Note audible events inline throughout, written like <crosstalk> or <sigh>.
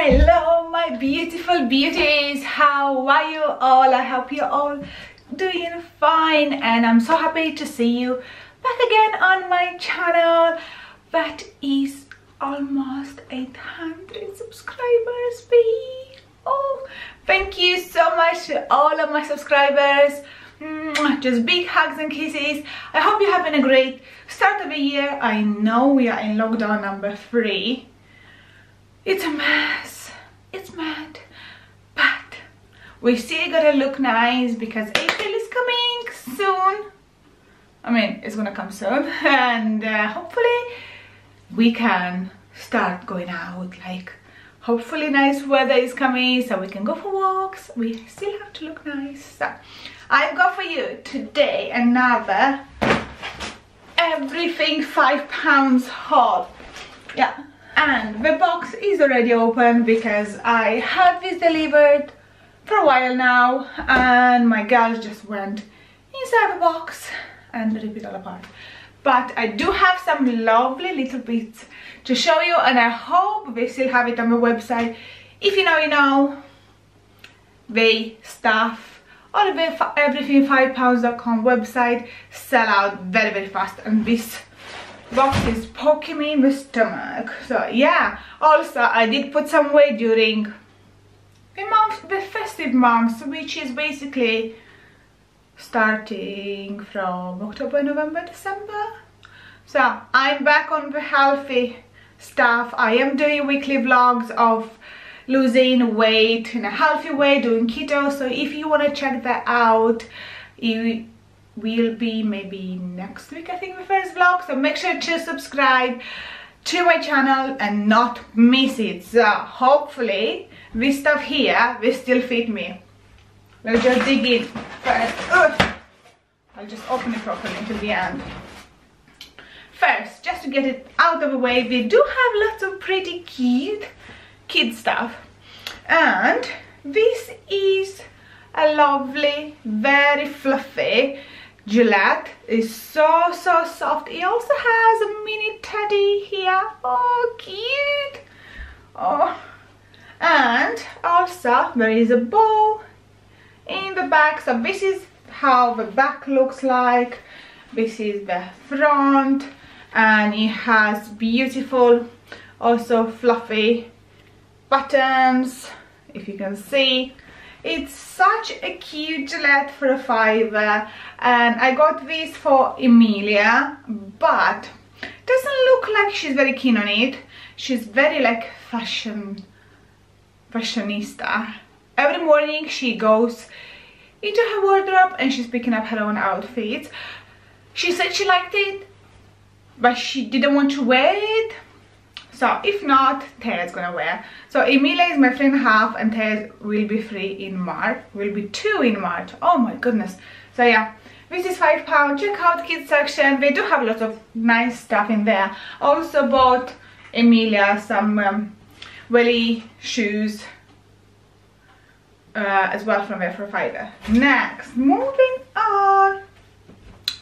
hello my beautiful beauties. How are you all? I hope you're all doing fine and i'm so happy to see you back again on my channel. That is almost 800 subscribers be oh thank you so much to all of my subscribers. Just big hugs and kisses. I hope you're having a great start of the year. I know we are in lockdown number three it's a mess. It's mad. But we still gotta look nice because April is coming soon. I mean, it's gonna come soon. <laughs> And uh, hopefully we can start going out like hopefully nice weather is coming so we can go for walks we still have to look nice so i've got for you today another everything five pounds haul yeah and the box is already open because I had this delivered for a while now. And my girls just went inside the box and ripped it all apart. But I do have some lovely little bits to show you and I hope they still have it on the website. If you know you know. They stuff all the everything 5pounds.com website sell out very very fast. And this box is poking me in the stomach so yeah also i did put some weight during the month the festive months which is basically starting from october november december. So i'm back on the healthy stuff. I am doing weekly vlogs of losing weight in a healthy way doing keto. So if you want to check that out you will be maybe next week I think the first vlog. So make sure to subscribe to my channel and not miss it. So hopefully this stuff here will still fit me. Let's just dig in first. Ugh. I'll just open it properly until the end. First just to get it out of the way we do have lots of pretty cute kid stuff. And this is a lovely very fluffy gilet is so, so soft. It also has a mini teddy here. Oh, cute. Oh, and also there is a bow in the back. So this is how the back looks like. This is the front and it has beautiful, also fluffy buttons, if you can see. It's such a cute gilet for a fiver and I got this for Emilia but doesn't look like she's very keen on it. She's very like fashion, fashionista. Every morning she goes into her wardrobe and she's picking up her own outfits. She said she liked it but she didn't want to wear it so if not Tez gonna wear. So Emilia is my friend half and Tez will be free in March will be two in March. Oh my goodness. So yeah. This is five pound. Check out kids section. They do have lots of nice stuff in there. Also bought Emilia some um, welly shoes uh, as well from there for fiver next. Moving on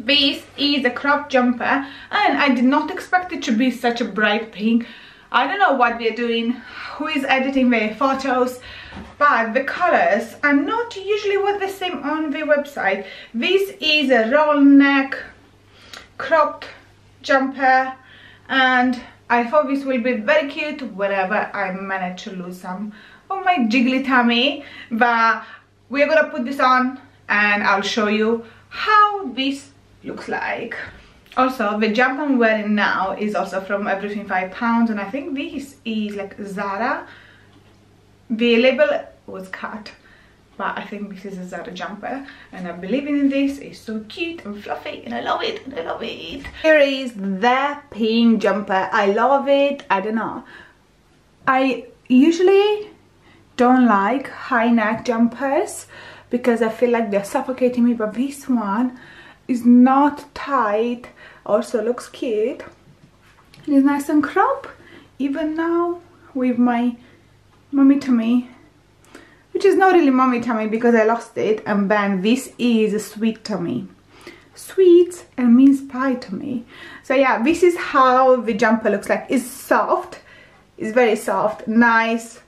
this is a crop jumper and I did not expect it to be such a bright pink. I don't know what they're doing, who is editing their photos, but the colors are not usually what they seem on the website. This is a roll neck cropped jumper and I thought this will be very cute whenever I manage to lose some of my jiggly tummy but we're gonna put this on and I'll show you how this looks like. Also the jumper i'm wearing now is also from everything five pounds and i think this is like zara. The label was cut but i think this is a zara jumper and i'm believing in this. It's so cute and fluffy and i love it and i love it. Here is the pink jumper. I love it. I don't know. I usually don't like high neck jumpers because i feel like they're suffocating me but this one is not tight also looks cute. It's nice and crop even now with my mommy tummy which is not really mommy tummy because I lost it and then this is a sweet tummy. Sweet and means pie tummy. So yeah this is how the jumper looks like. It's soft it's very soft nice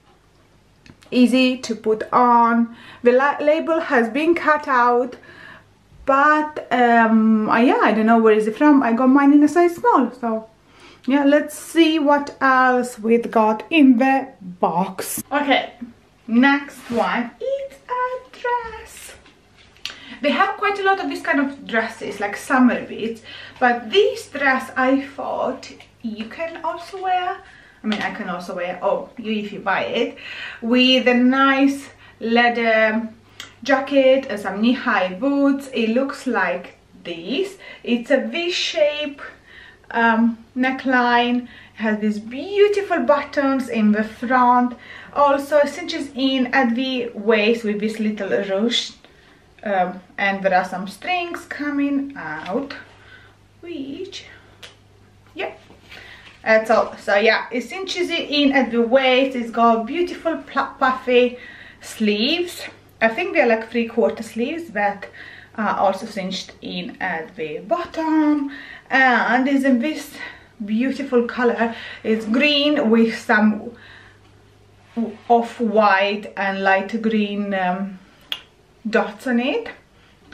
easy to put on. The label has been cut out but um uh, yeah i don't know where is it from. I got mine in a size small so yeah let's see what else we've got in the box. Okay next one. Is a dress. They have quite a lot of this kind of dresses like summer beats but this dress i thought you can also wear i mean i can also wear oh you if you buy it with a nice leather jacket and some knee-high boots. It looks like this. It's a v-shape um, neckline. Has these beautiful buttons in the front. Also cinches in at the waist with this little ruche um, and there are some strings coming out which yeah. That's all. So yeah it cinches it in at the waist. It's got beautiful puffy sleeves I think they're like three quarter sleeves but uh, also cinched in at the bottom. And is in this beautiful color it's green with some off-white and light green um, dots on it.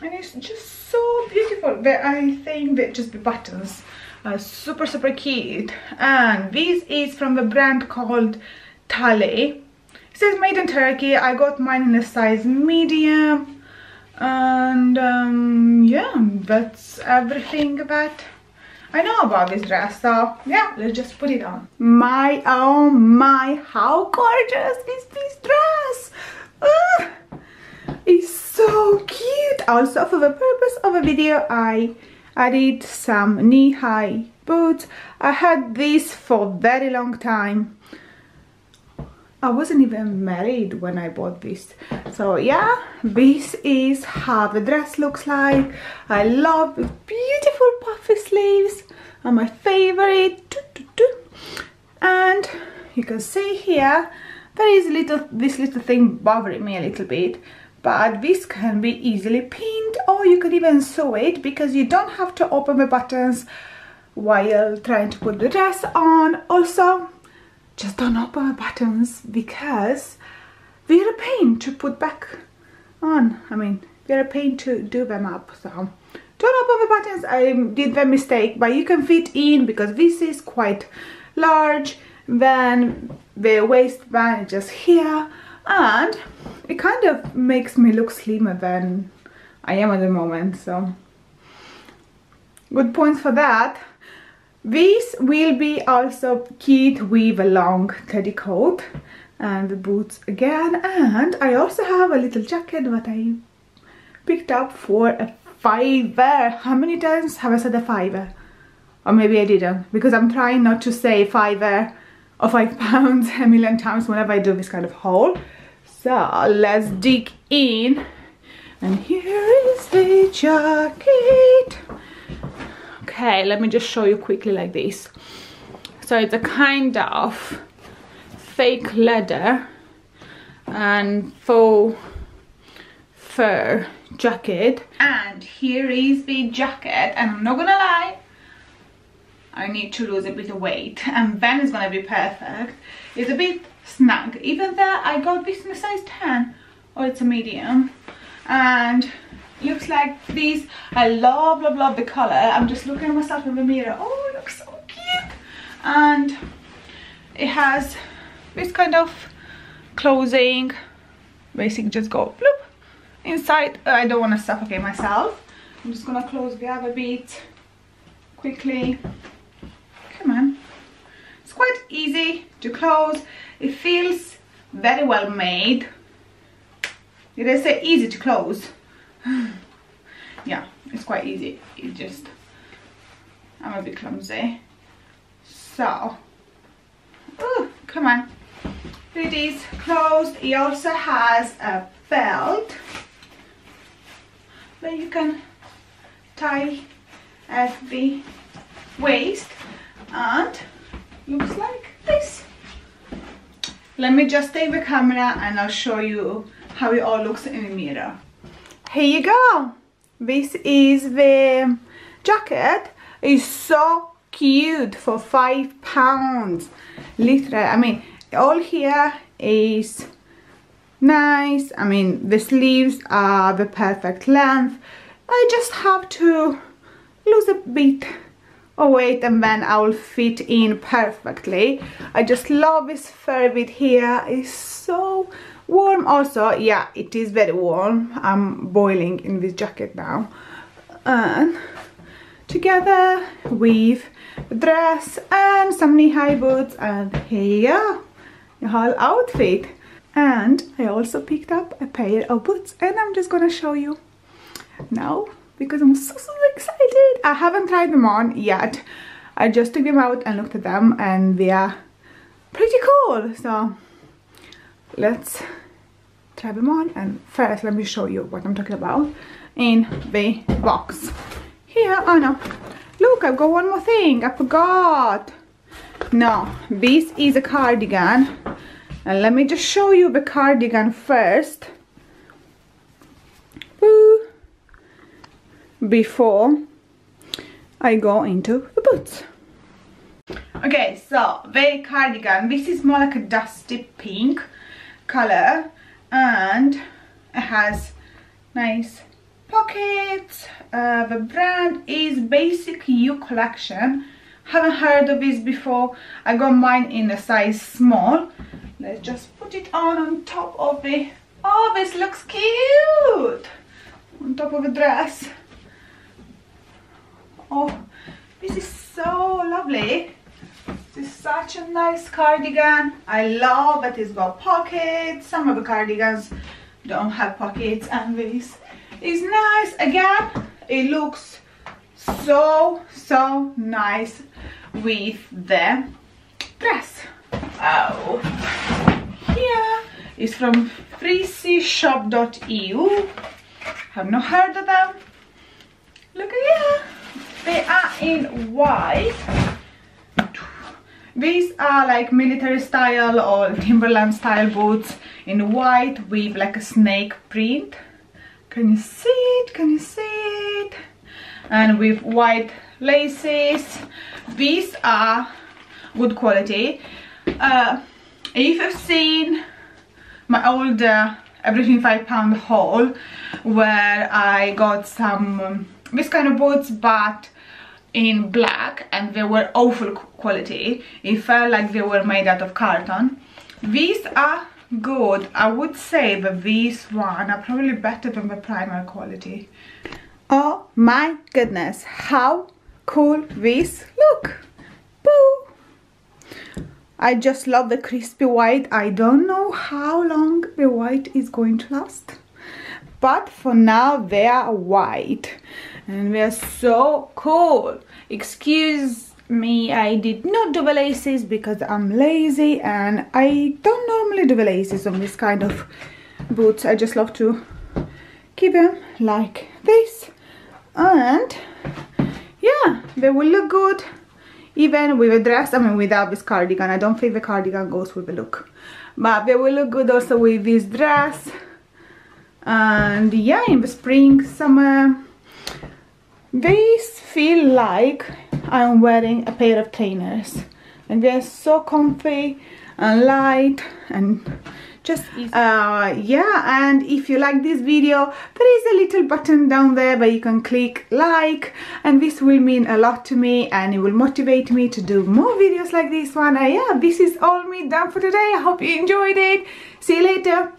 And it's just so beautiful. But I think that just the buttons are super super cute. And this is from a brand called Tale it says made in Turkey. I got mine in a size medium. And um, yeah, that's everything that I know about this dress. So yeah, let's just put it on. My, oh my, how gorgeous is this dress. It's so cute. Also for the purpose of a video, I added some knee-high boots. I had this for a very long time I wasn't even married when I bought this. So yeah this is how the dress looks like. I love beautiful puffy sleeves. Are my favorite. And you can see here there is little this little thing bothering me a little bit but this can be easily pinned or you could even sew it because you don't have to open the buttons while trying to put the dress on. Also don't open the buttons because they're a pain to put back on. I mean, they're a pain to do them up. So don't open the buttons. I did the mistake, but you can fit in because this is quite large. Then the waistband is just here and it kind of makes me look slimmer than I am at the moment. So good points for that. This will be also kit with a long teddy coat and the boots again and I also have a little jacket that I picked up for a fiver. How many times have I said a fiver? Or maybe I didn't because I'm trying not to say fiver or five <laughs> pounds a million times whenever I do this kind of haul. So let's dig in and here is the jacket okay let me just show you quickly like this. So it's a kind of fake leather and faux fur jacket. And here is the jacket and I'm not gonna lie I need to lose a bit of weight and then it's gonna be perfect. It's a bit snug even though I got this in a size 10 or it's a medium. And looks like this. I love love love the color. I'm just looking at myself in the mirror. Oh it looks so cute. And it has this kind of closing basically just go bloop inside. Uh, I don't want to suffocate myself. I'm just gonna close the other bit quickly. Come on. It's quite easy to close. It feels very well made. Did i say easy to close <sighs> yeah it's quite easy. It just I'm a bit clumsy. So come on. It is closed it also has a belt that you can tie at the waist and looks like this. Let me just take the camera and I'll show you how it all looks in the mirror here you go. This is the jacket. It's so cute for five pounds. Literally i mean all here is nice. I mean the sleeves are the perfect length. I just have to lose a bit of weight and then I will fit in perfectly. I just love this fur bit here. It's so warm also yeah it is very warm. I'm boiling in this jacket now. And together with the dress and some knee-high boots and here you go the whole outfit. And I also picked up a pair of boots and I'm just gonna show you now because I'm so so excited. I haven't tried them on yet. I just took them out and looked at them and they are pretty cool. So let's them on and first let me show you what I'm talking about in the box. Here oh no. Look I've got one more thing I forgot. No this is a cardigan. And let me just show you the cardigan first. Before I go into the boots. Okay so the cardigan. This is more like a dusty pink color and it has nice pockets uh, the brand is basic you collection. Haven't heard of this before. I got mine in a size small. Let's just put it on on top of the oh this looks cute. On top of a dress. Oh this is so lovely is such a nice cardigan. I love that it's got pockets. Some of the cardigans don't have pockets and this is nice. Again it looks so so nice with the dress. Oh here is from freezyshop.eu have not heard of them? Look at here. They are in white these are like military style or timberland style boots in white with like a snake print. Can you see it? Can you see it? And with white laces. These are good quality. Uh, if you've seen my old uh, everything five pound haul where I got some um, this kind of boots but in black and they were awful quality. It felt like they were made out of carton. These are good. I would say that these one are probably better than the Primark quality. Oh my goodness. How cool these look. Boo. I just love the crispy white. I don't know how long the white is going to last. But for now they are white and they are so cool. Excuse me, I did not do the laces because I'm lazy and I don't normally do the laces on this kind of boots. I just love to keep them like this. And yeah, they will look good. Even with a dress I mean without this cardigan. I don't think the cardigan goes with the look. But they will look good also with this dress. And yeah in the spring summer these feel like I'm wearing a pair of trainers. And they're so comfy and light and just uh, yeah and if you like this video there is a little button down there where you can click like and this will mean a lot to me and it will motivate me to do more videos like this one. Uh, yeah this is all me done for today. I hope you enjoyed it. See you later